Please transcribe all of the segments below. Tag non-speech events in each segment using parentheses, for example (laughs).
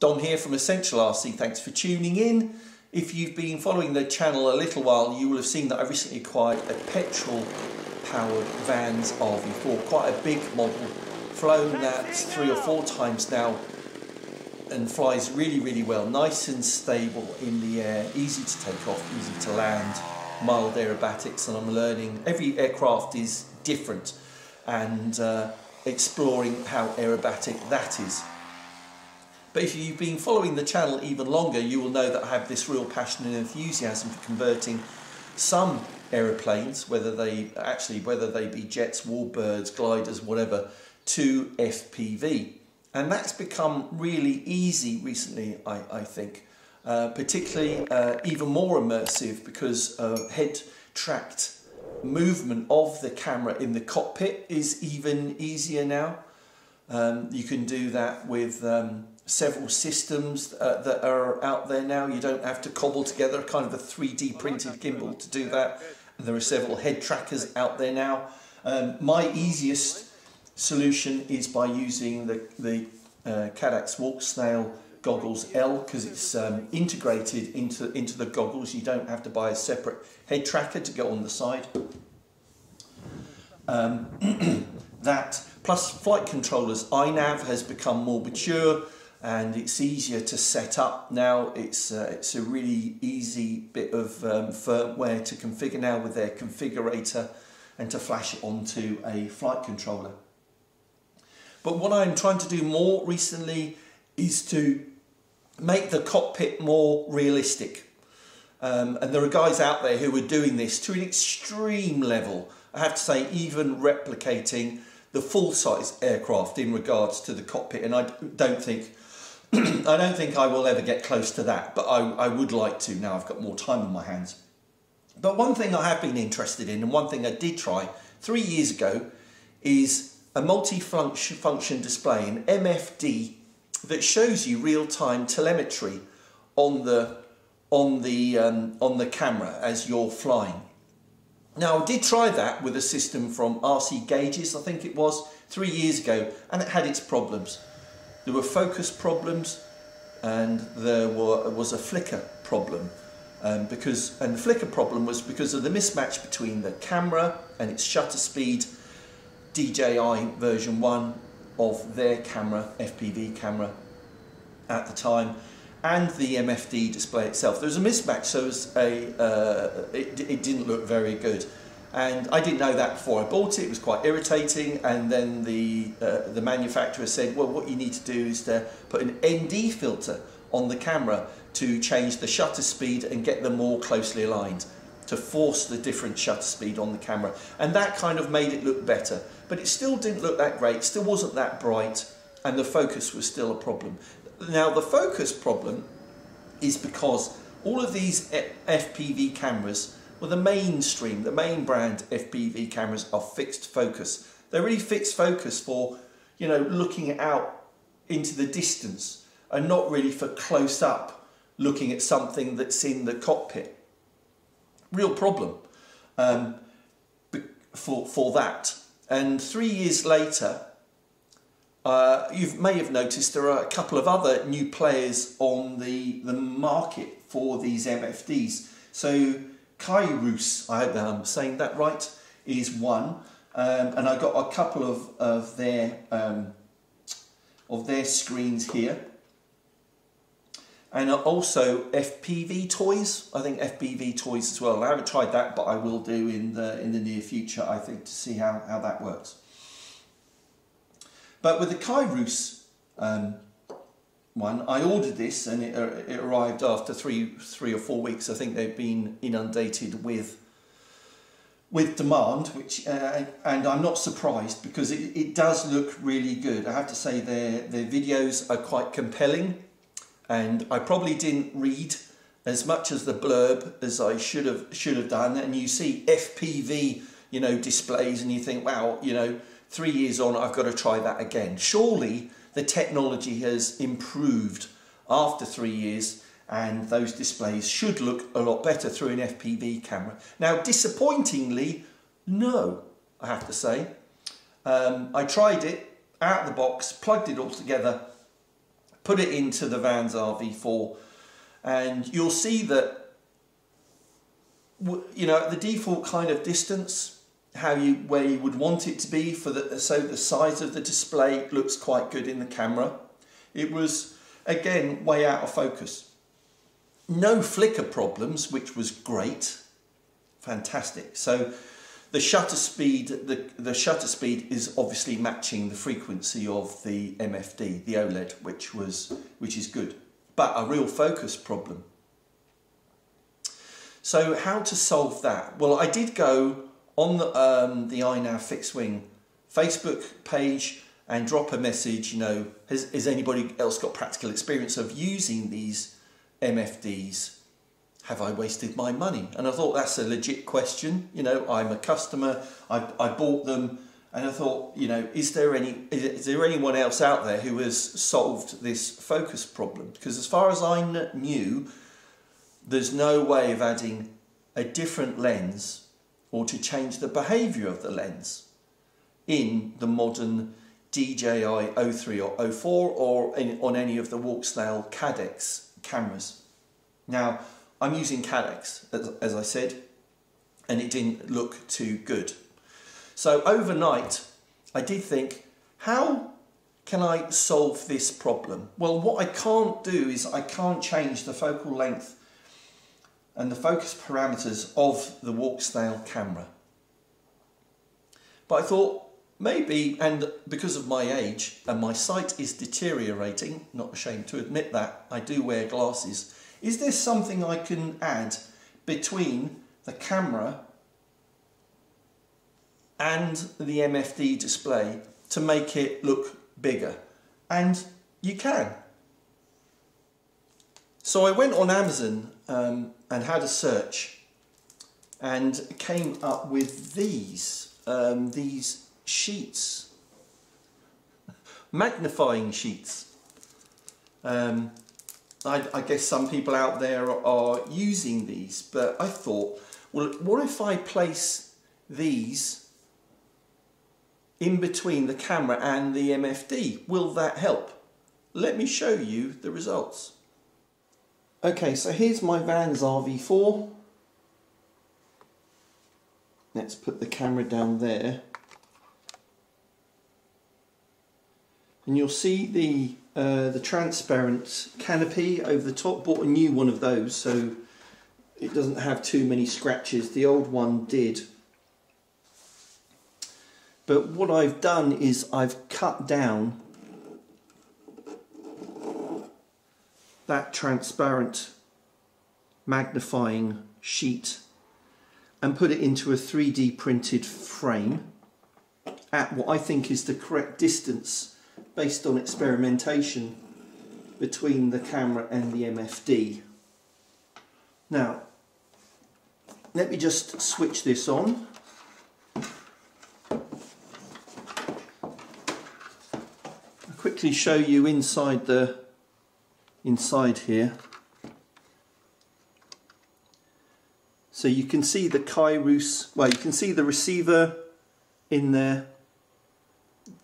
Don here from Essential RC. Thanks for tuning in. If you've been following the channel a little while, you will have seen that I recently acquired a petrol powered Vans RV4, quite a big model, flown that three or four times now and flies really, really well. Nice and stable in the air, easy to take off, easy to land, mild aerobatics, and I'm learning every aircraft is different and uh, exploring how aerobatic that is. But if you've been following the channel even longer, you will know that I have this real passion and enthusiasm for converting some aeroplanes, whether they actually whether they be jets, warbirds, gliders, whatever, to FPV. And that's become really easy recently, I, I think. Uh, particularly uh, even more immersive because uh, head tracked movement of the camera in the cockpit is even easier now. Um, you can do that with um, several systems uh, that are out there now. You don't have to cobble together kind of a 3D printed gimbal to do that. There are several head trackers out there now. Um, my easiest solution is by using the, the uh, Caddx Walksnail goggles L because it's um, integrated into, into the goggles. You don't have to buy a separate head tracker to go on the side. Um, (clears throat) that plus flight controllers, iNav has become more mature and it's easier to set up now. It's, uh, it's a really easy bit of um, firmware to configure now with their configurator and to flash it onto a flight controller. But what I'm trying to do more recently is to make the cockpit more realistic. Um, and there are guys out there who are doing this to an extreme level. I have to say, even replicating the full size aircraft in regards to the cockpit. And I don't think (clears throat) I don't think I will ever get close to that, but I, I would like to now I've got more time on my hands. But one thing I have been interested in, and one thing I did try three years ago, is a multi-function display, an MFD, that shows you real-time telemetry on the on the um, on the camera as you're flying. Now I did try that with a system from RC Gauges, I think it was three years ago, and it had its problems. There were focus problems and there were, was a flicker problem. Um, because and the flicker problem was because of the mismatch between the camera and its shutter speed DJI version 1 of their camera, FPV camera at the time, and the MFD display itself. There was a mismatch, so it, was a, uh, it, it didn't look very good. And I didn't know that before I bought it. It was quite irritating. And then the uh, the manufacturer said, well, what you need to do is to put an ND filter on the camera to change the shutter speed and get them more closely aligned to force the different shutter speed on the camera. And that kind of made it look better. But it still didn't look that great, still wasn't that bright, and the focus was still a problem. Now, the focus problem is because all of these FPV cameras well, the mainstream, the main brand FPV cameras are fixed focus. They're really fixed focus for, you know, looking out into the distance and not really for close up looking at something that's in the cockpit. Real problem um, for, for that. And three years later, uh, you may have noticed there are a couple of other new players on the, the market for these MFDs. So Kairuhs, I hope I'm saying that right, is one. Um, and I got a couple of, of their um, of their screens here. And also FPV toys. I think FPV toys as well. I haven't tried that, but I will do in the in the near future. I think to see how how that works. But with the Kairuhs um, one. I ordered this and it, uh, it arrived after three, three or four weeks. I think they've been inundated with with demand, which uh, and I'm not surprised because it, it does look really good. I have to say their their videos are quite compelling, and I probably didn't read as much as the blurb as I should have should have done. And you see FPV, you know, displays, and you think, wow, you know, three years on, I've got to try that again. Surely the technology has improved after three years and those displays should look a lot better through an FPV camera. Now, disappointingly, no, I have to say. Um, I tried it out of the box, plugged it all together, put it into the Vans RV4 and you'll see that you know the default kind of distance how you where you would want it to be for the so the size of the display looks quite good in the camera. It was again way out of focus. No flicker problems which was great. Fantastic. So the shutter speed the, the shutter speed is obviously matching the frequency of the MFD the OLED which was which is good. But a real focus problem. So how to solve that? Well I did go on the, um, the iNav fixed wing Facebook page and drop a message, you know, has, has anybody else got practical experience of using these MFDs? Have I wasted my money? And I thought that's a legit question. You know, I'm a customer, I, I bought them, and I thought, you know, is there any is there anyone else out there who has solved this focus problem? Because as far as I knew, there's no way of adding a different lens or to change the behaviour of the lens in the modern DJI O3 or O4 or in, on any of the Walksnail Caddx cameras. Now, I'm using Caddx, as, as I said, and it didn't look too good. So overnight, I did think, how can I solve this problem? Well, what I can't do is I can't change the focal length and the focus parameters of the Walksnail camera. But I thought maybe, and because of my age and my sight is deteriorating, not ashamed to admit that, I do wear glasses, is there something I can add between the camera and the MFD display to make it look bigger? And you can. So I went on Amazon um, and had a search and came up with these, um, these sheets, magnifying sheets. Um, I, I, guess some people out there are, are using these, but I thought, well, what if I place these in between the camera and the MFD? Will that help? Let me show you the results. Okay, so here's my Vans RV4. Let's put the camera down there. And you'll see the uh, the transparent canopy over the top. Bought a new one of those so it doesn't have too many scratches. The old one did. But what I've done is I've cut down that transparent magnifying sheet and put it into a 3D printed frame at what I think is the correct distance based on experimentation between the camera and the MFD. Now, let me just switch this on. I'll quickly show you inside the inside here. So you can see the Kairuhs, well you can see the receiver in there,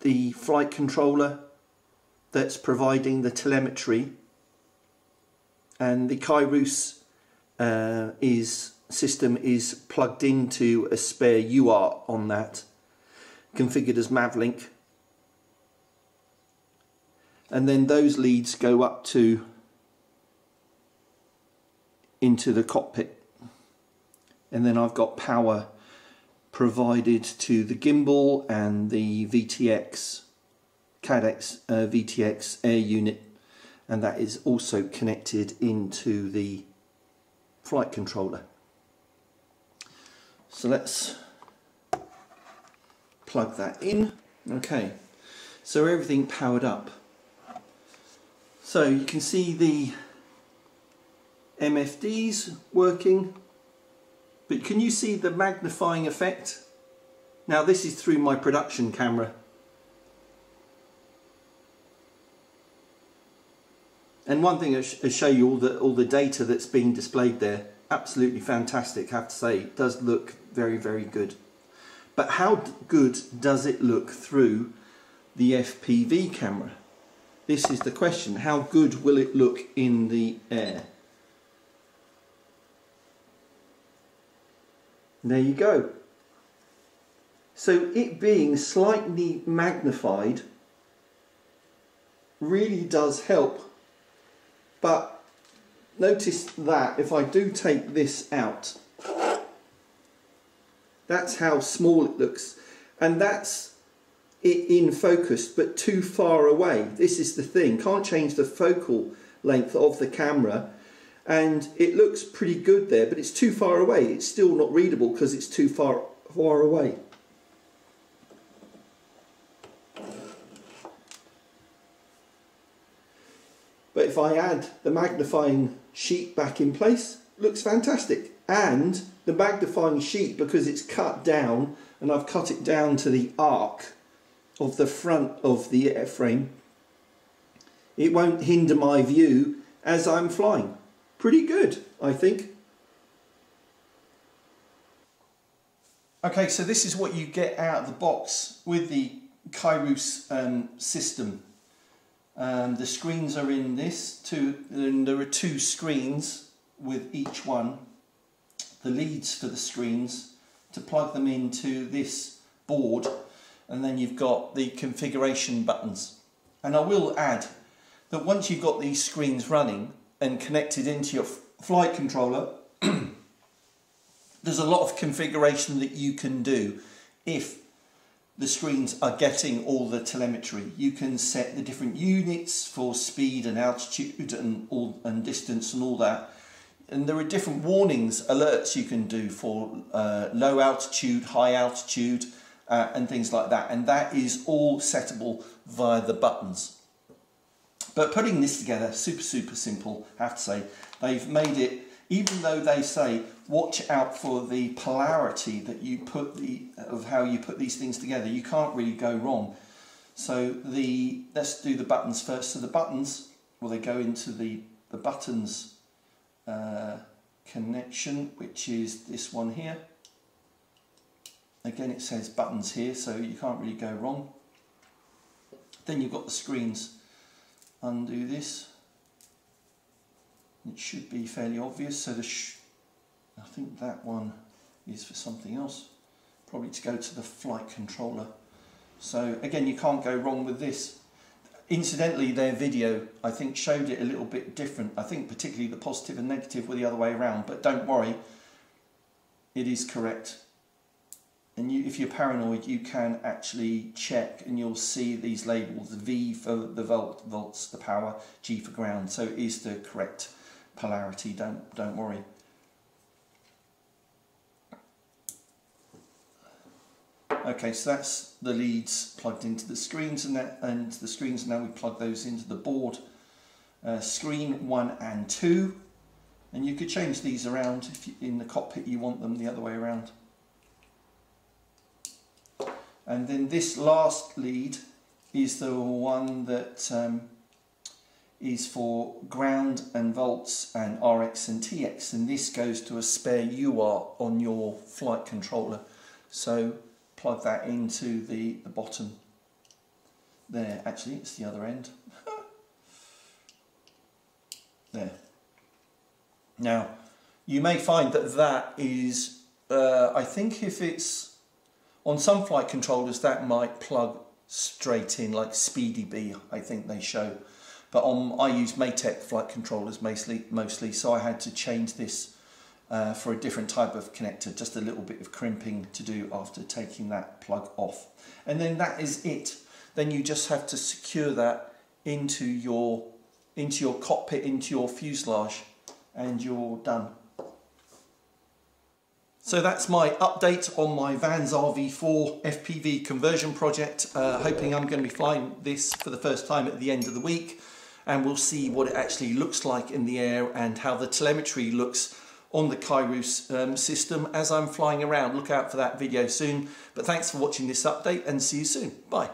the flight controller that's providing the telemetry and the Kairuhs uh, is system is plugged into a spare UART on that configured as Mavlink and then those leads go up to into the cockpit. And then I've got power provided to the gimbal and the VTX Caddx uh, VTX air unit. And that is also connected into the flight controller. So let's plug that in. Okay. So everything powered up so you can see the MFDs working, but can you see the magnifying effect? Now this is through my production camera. And one thing I'll show you all the all the data that's being displayed there. Absolutely fantastic, I have to say. It does look very, very good. But how good does it look through the FPV camera? This is the question. How good will it look in the air? There you go. So it being slightly magnified really does help. But notice that if I do take this out, that's how small it looks. And that's in focus, but too far away. This is the thing. Can't change the focal length of the camera. And it looks pretty good there, but it's too far away. It's still not readable because it's too far, far away. But if I add the magnifying sheet back in place, looks fantastic. And the magnifying sheet, because it's cut down, and I've cut it down to the arc of the front of the airframe, it won't hinder my view as I'm flying. Pretty good, I think. Okay, so this is what you get out of the box with the Kairuhs um, system. Um, the screens are in this, two, and there are two screens with each one. The leads for the screens to plug them into this board and then you've got the configuration buttons. And I will add that once you've got these screens running and connected into your flight controller, (clears throat) there's a lot of configuration that you can do if the screens are getting all the telemetry. You can set the different units for speed and altitude and all and distance and all that. And there are different warnings, alerts you can do for uh, low altitude, high altitude, uh, and things like that. And that is all settable via the buttons. But putting this together, super, super simple, I have to say. They've made it, even though they say, watch out for the polarity that you put the, of how you put these things together, you can't really go wrong. So the, let's do the buttons first. So the buttons, well, they go into the, the buttons uh, connection, which is this one here. Again, it says buttons here, so you can't really go wrong. Then you've got the screens. Undo this. It should be fairly obvious. So the I think that one is for something else. Probably to go to the flight controller. So again, you can't go wrong with this. Incidentally, their video, I think, showed it a little bit different. I think particularly the positive and negative were the other way around, but don't worry, it is correct and you, if you're paranoid, you can actually check and you'll see these labels, V for the volt, volts, the power, G for ground. So it is the correct polarity, don't, don't worry. Okay, so that's the leads plugged into the screens and, that, and the screens, now we plug those into the board. Uh, screen 1 and 2, and you could change these around if you, in the cockpit you want them the other way around. And then this last lead is the one that um, is for ground and volts and RX and TX and this goes to a spare UART on your flight controller. So plug that into the, the bottom there. Actually it's the other end. (laughs) there. Now you may find that that is, uh, I think if it's on some flight controllers that might plug straight in like SpeedyBee I think they show. But on I use Matek flight controllers mostly mostly so I had to change this uh, for a different type of connector just a little bit of crimping to do after taking that plug off. And then that is it. Then you just have to secure that into your into your cockpit into your fuselage and you're done so that's my update on my Vans RV4 FPV conversion project. Uh, hoping I'm going to be flying this for the first time at the end of the week and we'll see what it actually looks like in the air and how the telemetry looks on the Kairuhs um, system as I'm flying around. Look out for that video soon. But thanks for watching this update and see you soon. Bye.